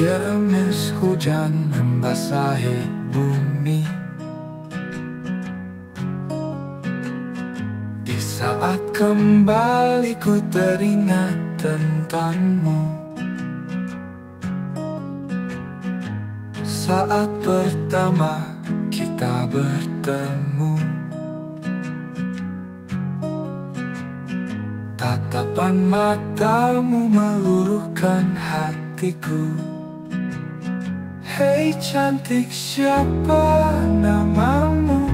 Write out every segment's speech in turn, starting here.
Gerimis hujan membasahi bumi. Di saat kembali ku teringat tentangmu. Saat pertama kita bertemu. Tatapan matamu meluruhkan hatiku Hei cantik siapa namamu?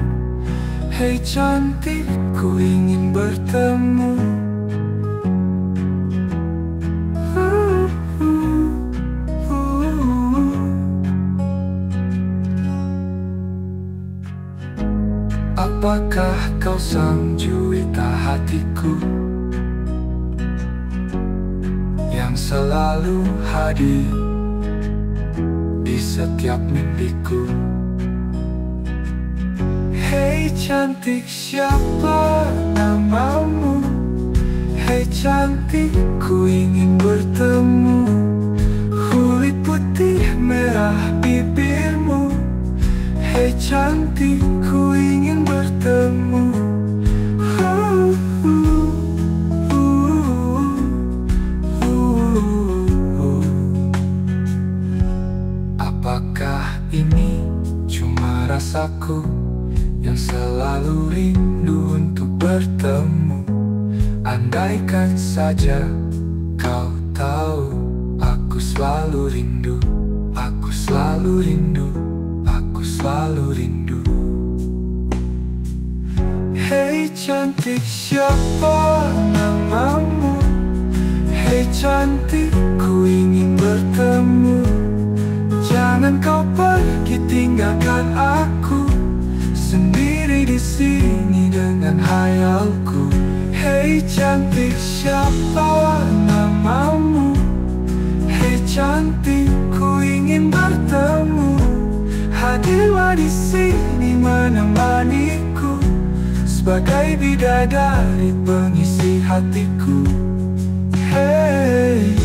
Hei cantik ku ingin bertemu. Apakah kau sang juwita hatiku? Yang selalu hadir Setiap mimpiku. Hei cantik siapa namamu? Hei cantik ku ingin bertemu. Kulit putih merah bibirmu. Hei cantik ku rasaku Yang selalu rindu untuk bertemu. Andaikan saja kau tahu Aku selalu rindu Aku selalu rindu Aku selalu rindu. Hei cantik siapa namamu? Hei cantik ku ingin bertemu. Jangan kau pergi tinggalkan aku di sini dengan hayalku. Hei cantik siapa namamu? Hei cantik ku ingin bertemu. Hadirlah di sini menemaniku. Sebagai bidadari pengisi hatiku. Hei,